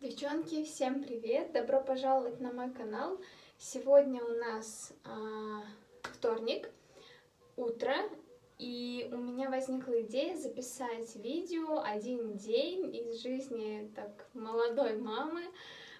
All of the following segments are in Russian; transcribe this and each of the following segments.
Девчонки, всем привет! Добро пожаловать на мой канал. Сегодня у нас а, вторник, утро, и у меня возникла идея записать видео «Один день из жизни так молодой мамы».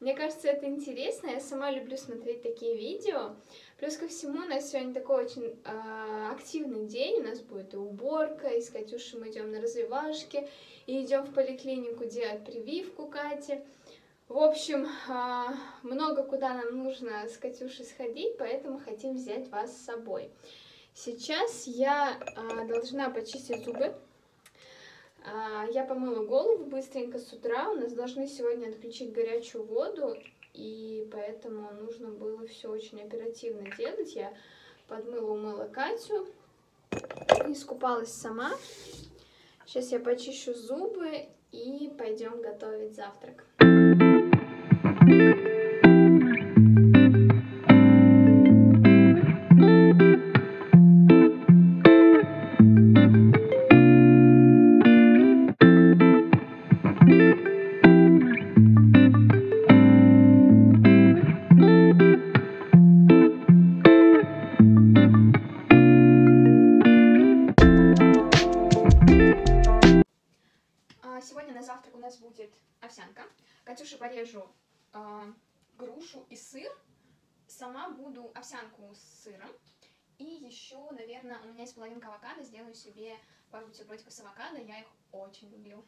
Мне кажется, это интересно, я сама люблю смотреть такие видео. Плюс ко всему, у нас сегодня такой очень э, активный день, у нас будет и уборка, и с Катюшей мы идем на развивашки, и идем в поликлинику делать прививку Кате. В общем, а, много куда нам нужно с Катюшей сходить, поэтому хотим взять вас с собой. Сейчас я а, должна почистить зубы. А, я помыла голову быстренько с утра. У нас должны сегодня отключить горячую воду, и поэтому нужно было все очень оперативно делать. Я подмыла, умыла Катю, искупалась сама. Сейчас я почищу зубы и пойдем готовить завтрак. Нас будет овсянка. Катюше порежу э, грушу и сыр. Сама буду овсянку с сыром. И еще, наверное, у меня есть половинка авокадо. Сделаю себе пару бутербродиков с авокадо. Я их очень люблю.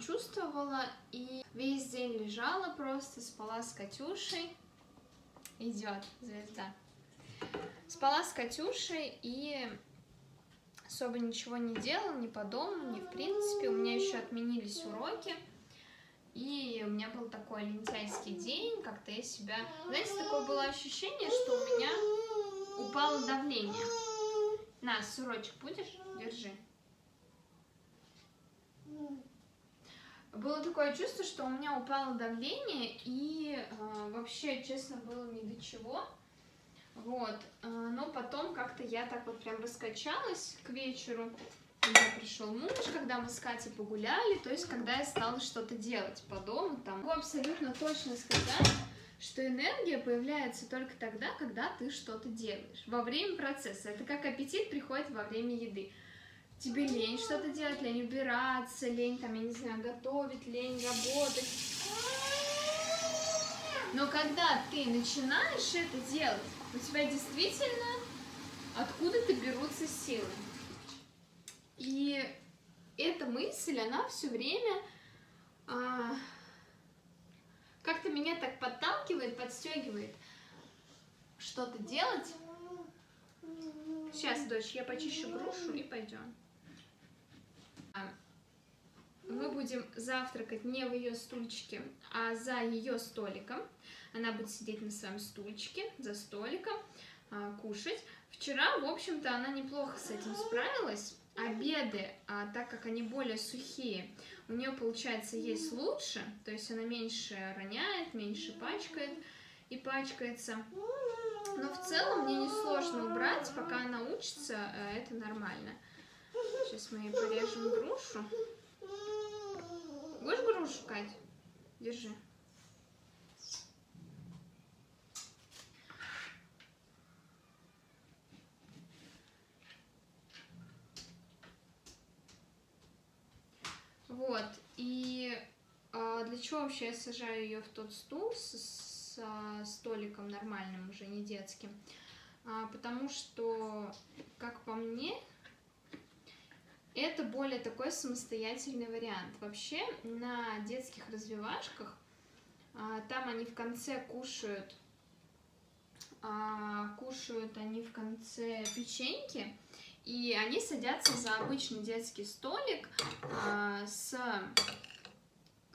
Чувствовала, и весь день лежала просто, спала с Катюшей. Идет звезда. Спала с Катюшей и особо ничего не делала, ни по дому, ни в принципе. У меня еще отменились уроки. И у меня был такой лентяйский день, как-то я себя... Знаете, такое было ощущение, что у меня упало давление. На, сурочек будешь? Держи. Было такое чувство, что у меня упало давление, и э, вообще, честно, было ни до чего. Вот, э, но потом как-то я так вот прям раскачалась к вечеру, когда пришел муж, когда мы с Катей погуляли, то есть когда я стала что-то делать по дому, там. Могу абсолютно точно сказать, что энергия появляется только тогда, когда ты что-то делаешь, во время процесса. Это как аппетит приходит во время еды тебе лень что-то делать, лень убираться, лень, там, я не знаю, готовить, лень работать. Но когда ты начинаешь это делать, у тебя действительно откуда-то берутся силы. И эта мысль, она все время а, как-то меня так подталкивает, подстегивает что-то делать. Сейчас, дочь, я почищу грушу и пойдем мы будем завтракать не в ее стульчике, а за ее столиком. Она будет сидеть на своем стульчике, за столиком, а, кушать. Вчера, в общем-то, она неплохо с этим справилась. Обеды, а, так как они более сухие, у нее получается есть лучше, то есть она меньше роняет, меньше пачкает и пачкается. Но в целом мне не сложно убрать, пока она учится, э, это нормально. Сейчас мы ей порежем грушу. Будешь грушу, Кать? Держи. Вот, и а, для чего вообще я сажаю ее в тот стул с, с а, столиком нормальным, уже не детским? А, потому что, как по мне, это более такой самостоятельный вариант. Вообще на детских развивашках, а, там они в конце кушают, а, кушают они в конце печеньки, и они садятся за обычный детский столик а, с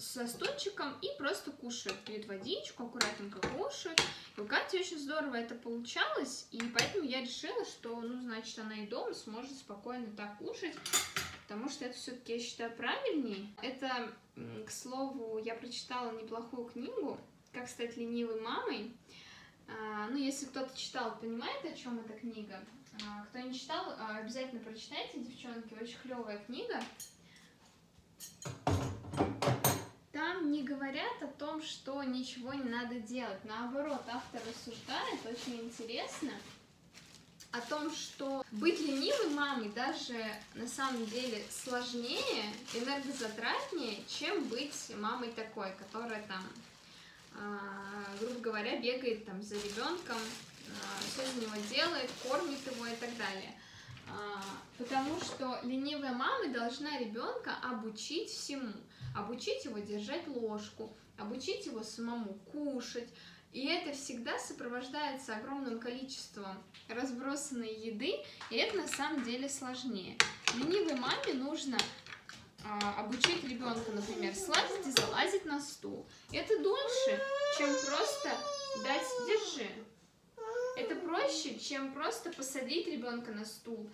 со стульчиком и просто кушает, пьет водичку, аккуратненько кушает. И у Кати очень здорово это получалось, и поэтому я решила, что, ну, значит, она и дома сможет спокойно так кушать, потому что это все-таки, я считаю, правильней. Это, к слову, я прочитала неплохую книгу «Как стать ленивой мамой». А, ну, если кто-то читал, понимает, о чем эта книга. А, кто не читал, а, обязательно прочитайте, девчонки, очень клевая книга там не говорят о том, что ничего не надо делать. Наоборот, автор рассуждает очень интересно о том, что быть ленивой мамой даже на самом деле сложнее, энергозатратнее, чем быть мамой такой, которая там, э, грубо говоря, бегает там за ребенком, э, все за него делает, кормит его и так далее. Э, потому что ленивая мама должна ребенка обучить всему обучить его держать ложку, обучить его самому кушать. И это всегда сопровождается огромным количеством разбросанной еды, и это на самом деле сложнее. Ленивой маме нужно а, обучить ребенка, например, слазить и залазить на стул. Это дольше, чем просто дать «держи». Это проще, чем просто посадить ребенка на стул.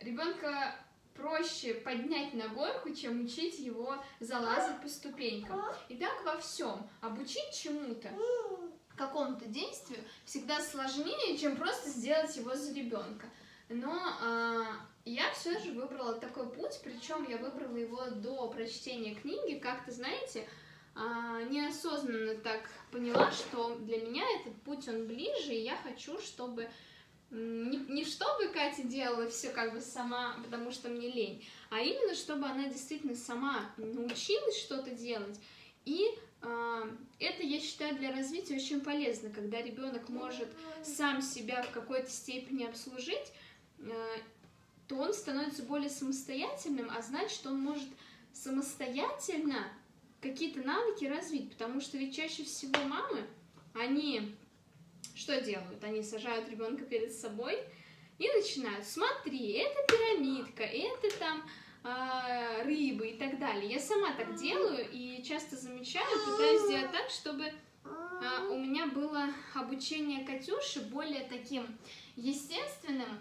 Ребенка проще поднять на горку, чем учить его залазить по ступенькам. И так во всем. Обучить чему-то, какому-то действию, всегда сложнее, чем просто сделать его за ребенка. Но э, я все же выбрала такой путь, причем я выбрала его до прочтения книги. Как-то, знаете, э, неосознанно так поняла, что для меня этот путь, он ближе, и я хочу, чтобы не, не чтобы Катя делала все как бы сама, потому что мне лень, а именно чтобы она действительно сама научилась что-то делать. И это, я считаю, для развития очень полезно, когда ребенок может сам себя в какой-то степени обслужить, э, то он становится более самостоятельным, а значит, он может самостоятельно какие-то навыки развить, потому что ведь чаще всего мамы, они что делают? Они сажают ребенка перед собой и начинают, смотри, это пирамидка, это там рыбы и так далее. Я сама так делаю и часто замечаю, пытаюсь сделать так, чтобы э, у меня было обучение Катюши более таким естественным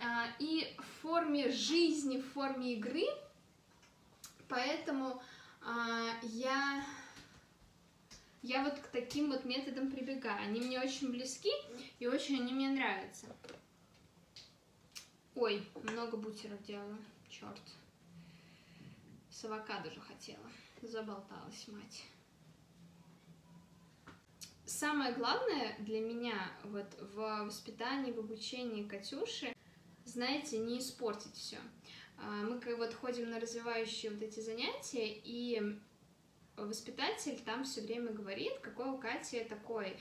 э, и в форме жизни, в форме игры. Поэтому я я вот к таким вот методам прибегаю. Они мне очень близки и очень они мне нравятся. Ой, много бутеров делаю, черт. С авокадо же хотела. Заболталась, мать. Самое главное для меня вот в воспитании, в обучении Катюши, знаете, не испортить все. А, мы как вот ходим на развивающие вот эти занятия, и воспитатель там все время говорит, какой у Кати такой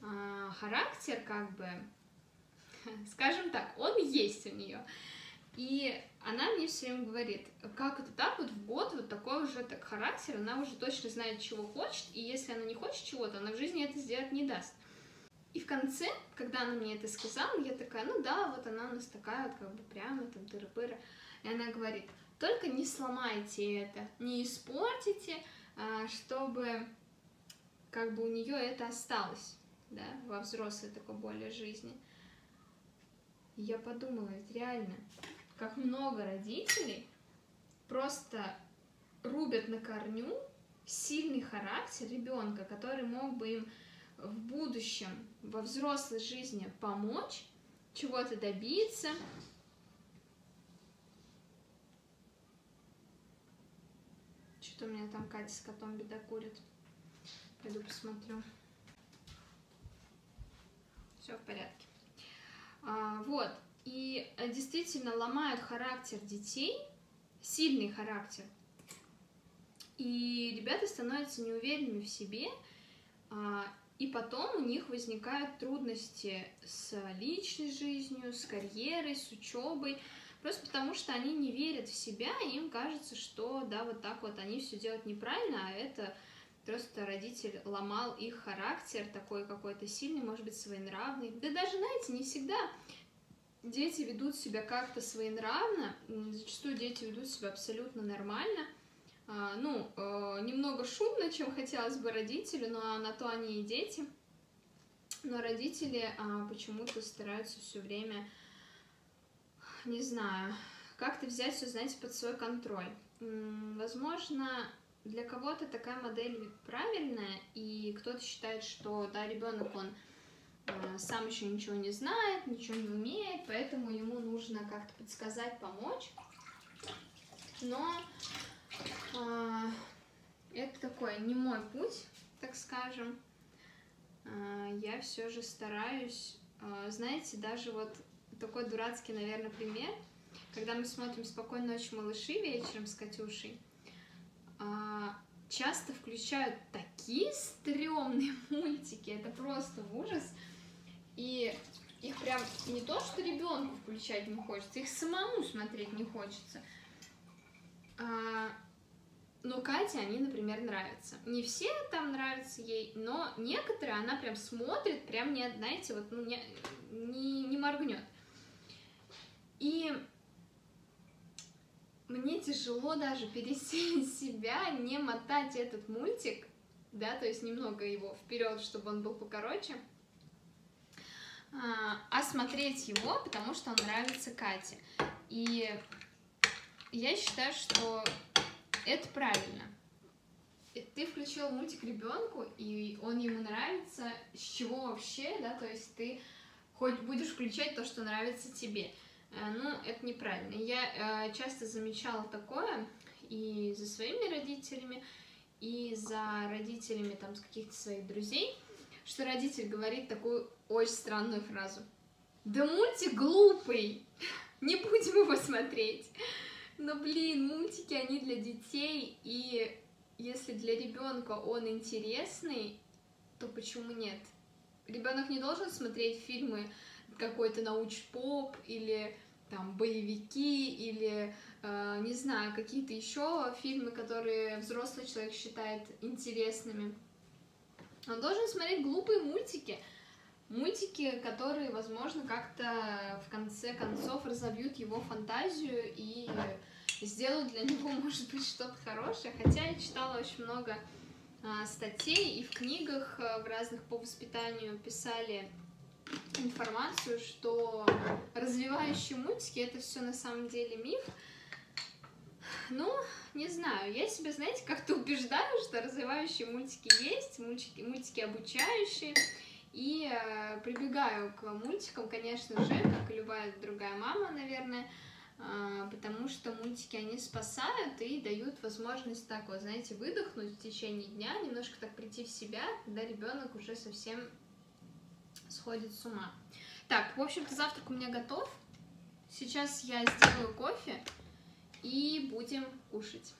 э, характер, как бы, скажем так, он есть у нее. И она мне все время говорит, как это так, вот в год вот такой уже так характер, она уже точно знает, чего хочет, и если она не хочет чего-то, она в жизни это сделать не даст. И в конце, когда она мне это сказала, я такая, ну да, вот она у нас такая вот как бы прямо там тыры-пыры. И она говорит, только не сломайте это, не испортите, а, чтобы как бы у нее это осталось, да, во взрослой такой более жизни. Я подумала, ведь реально, как много родителей просто рубят на корню сильный характер ребенка, который мог бы им в будущем, во взрослой жизни помочь, чего-то добиться, что у меня там Катя с котом беда. Пойду посмотрю. Все в порядке. А, вот. И э, действительно ломают характер детей, сильный характер. И ребята становятся неуверенными в себе, а, и потом у них возникают трудности с личной жизнью, с карьерой, с учебой. Просто потому, что они не верят в себя, и им кажется, что да, вот так вот они все делают неправильно, а это просто родитель ломал их характер, такой какой-то сильный, может быть, своенравный. Да даже, знаете, не всегда дети ведут себя как-то своенравно, зачастую дети ведут себя абсолютно нормально, а, ну, э, немного шумно, чем хотелось бы родителю, но на то они и дети. Но родители а, почему-то стараются все время, не знаю, как-то взять все, знаете, под свой контроль. Возможно, для кого-то такая модель правильная, и кто-то считает, что да, ребенок он сам еще ничего не знает, ничего не умеет, поэтому ему нужно как-то подсказать, помочь. Но э, это такой не мой путь, так скажем. Э, я все же стараюсь, э, знаете, даже вот такой дурацкий, наверное, пример, когда мы смотрим «Спокойной ночи, малыши» вечером с Катюшей, а, часто включают такие стрёмные мультики, это просто ужас. И их прям не то, что ребенку включать не хочется, их самому смотреть не хочется. А, но Кате они, например, нравятся. Не все там нравятся ей, но некоторые она прям смотрит, прям не, знаете, вот ну, не, не, не моргнет. И мне тяжело даже пересилить себя, не мотать этот мультик, да, то есть немного его вперед, чтобы он был покороче, а, а смотреть его, потому что он нравится Кате. И я считаю, что это правильно. Ты включил мультик ребенку, и он ему нравится, с чего вообще, да, то есть ты хоть будешь включать то, что нравится тебе. Э, ну, это неправильно. Я э, часто замечала такое и за своими родителями, и за родителями там с каких-то своих друзей, что родитель говорит такую очень странную фразу. Да мультик глупый, не будем его смотреть. Но, блин, мультики, они для детей, и если для ребенка он интересный, то почему нет? Ребенок не должен смотреть фильмы какой-то науч-поп или там боевики или э, не знаю какие-то еще фильмы, которые взрослый человек считает интересными. Он должен смотреть глупые мультики, мультики, которые, возможно, как-то в конце концов разовьют его фантазию и сделают для него, может быть, что-то хорошее. Хотя я читала очень много а, статей и в книгах а, в разных по воспитанию писали информацию, что развивающие мультики это все на самом деле миф. Ну, не знаю, я себя, знаете, как-то убеждаю, что развивающие мультики есть, мультики, мультики обучающие, и э, прибегаю к мультикам, конечно же, как и любая другая мама, наверное, э, потому что мультики, они спасают и дают возможность так вот, знаете, выдохнуть в течение дня, немножко так прийти в себя, когда ребенок уже совсем сходит с ума. Так, в общем-то, завтрак у меня готов. Сейчас я сделаю кофе и будем кушать.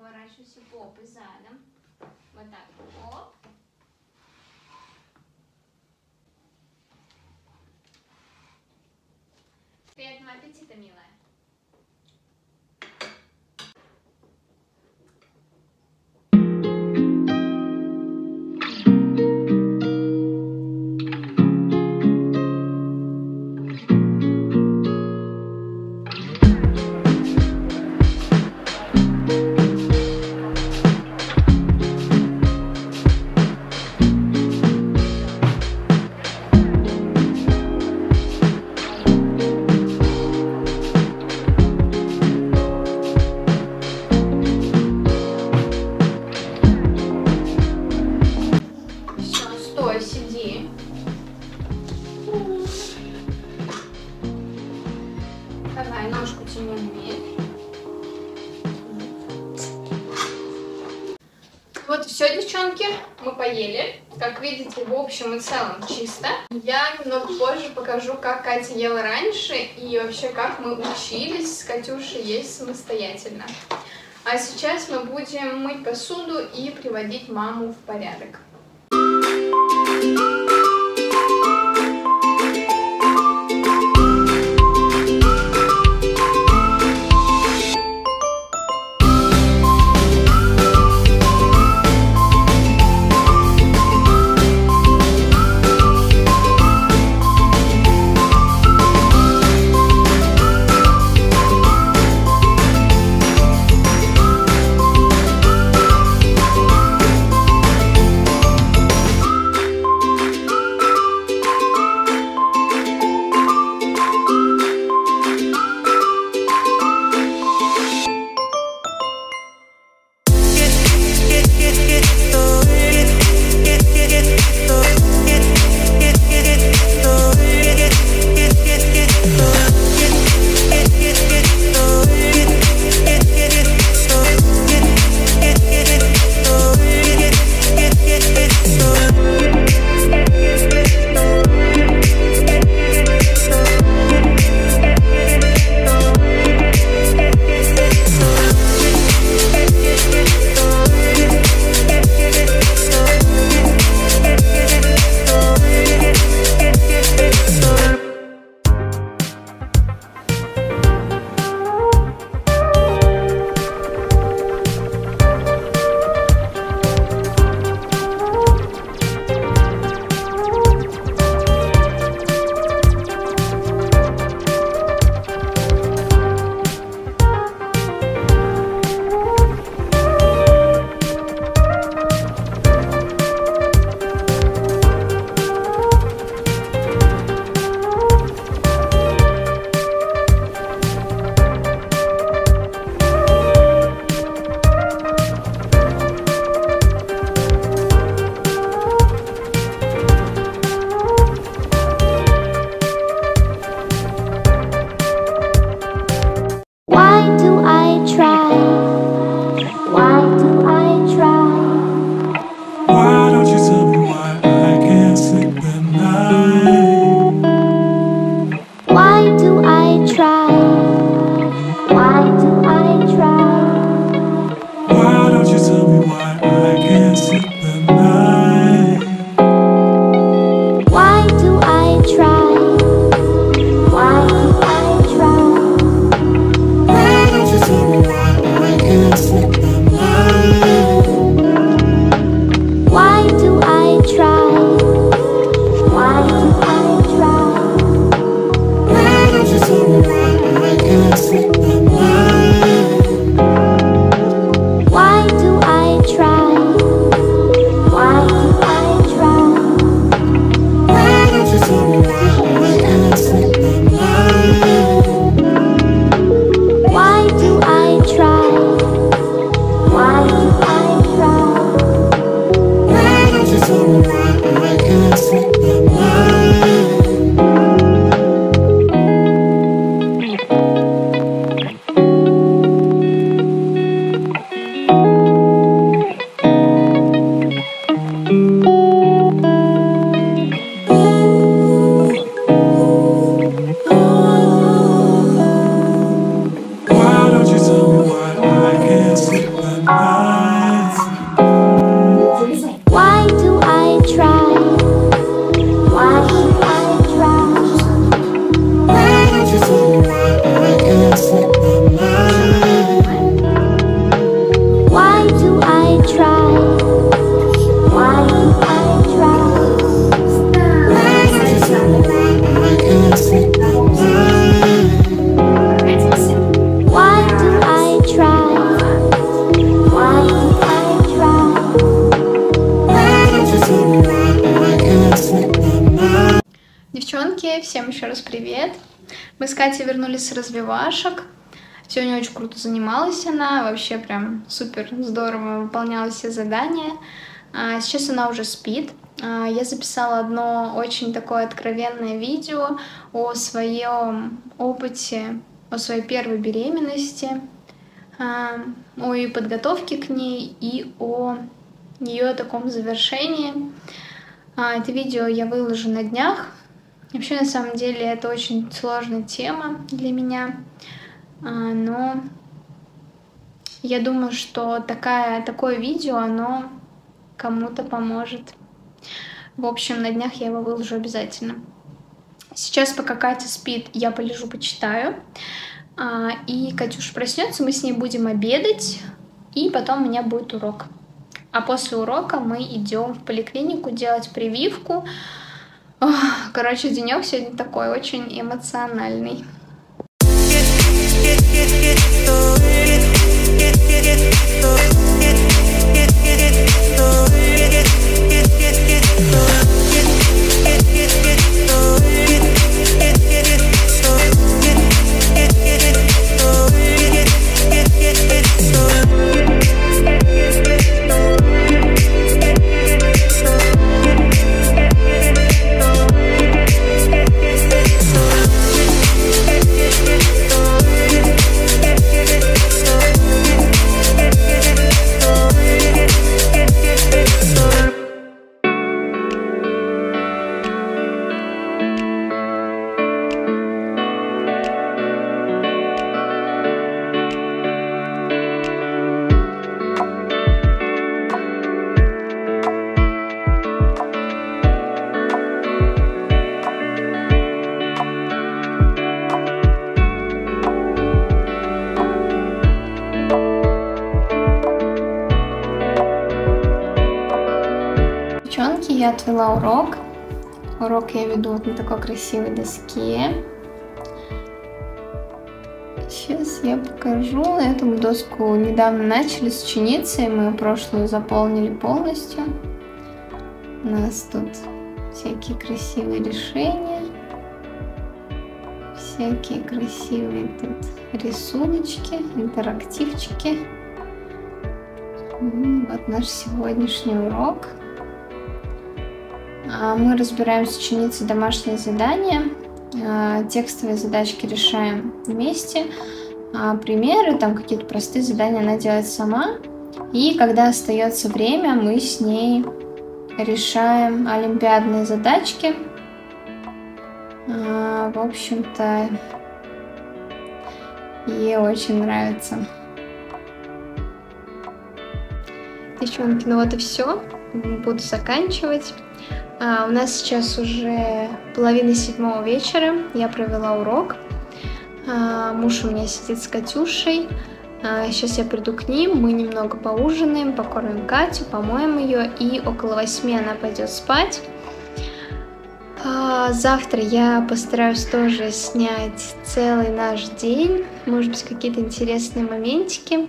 Поворачивайся попой задом. Вот так. Оп. Приятного аппетита, милая. Общем и целом чисто. Я немного позже покажу, как Катя ела раньше и вообще, как мы учились с Катюшей есть самостоятельно. А сейчас мы будем мыть посуду и приводить маму в порядок. Thank you. С развивашек. Сегодня очень круто занималась она, вообще прям супер здорово выполняла все задания. А, сейчас она уже спит. А, я записала одно очень такое откровенное видео о своем опыте, о своей первой беременности, а, о ее подготовке к ней и о ее таком завершении. Это видео я выложу на днях, Вообще, на самом деле, это очень сложная тема для меня, а, но я думаю, что такая, такое видео, оно кому-то поможет. В общем, на днях я его выложу обязательно. Сейчас, пока Катя спит, я полежу, почитаю. А, и Катюша проснется, мы с ней будем обедать, и потом у меня будет урок. А после урока мы идем в поликлинику делать прививку, Короче, денек сегодня такой очень эмоциональный. я вот на такой красивой доске. Сейчас я покажу. Эту доску недавно начали с ученицей. Мы прошлую заполнили полностью. У нас тут всякие красивые решения. Всякие красивые тут рисуночки, интерактивчики. Вот наш сегодняшний урок. А, мы разбираем с ученицей домашние задания, а, текстовые задачки решаем вместе, а примеры, там какие-то простые задания она делает сама. И когда остается время, мы с ней решаем олимпиадные задачки. В общем-то, ей очень нравится. Девчонки, ну вот и все. Буду заканчивать. А, у нас сейчас уже половина седьмого вечера. Я провела урок. А, муж у меня сидит с Катюшей. А, сейчас я приду к ним, мы немного поужинаем, покормим Катю, помоем ее, и около восьми она пойдет спать. Завтра я постараюсь тоже снять целый наш день, может быть, какие-то интересные моментики.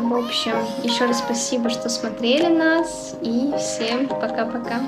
В общем, еще раз спасибо, что смотрели нас. И всем пока-пока.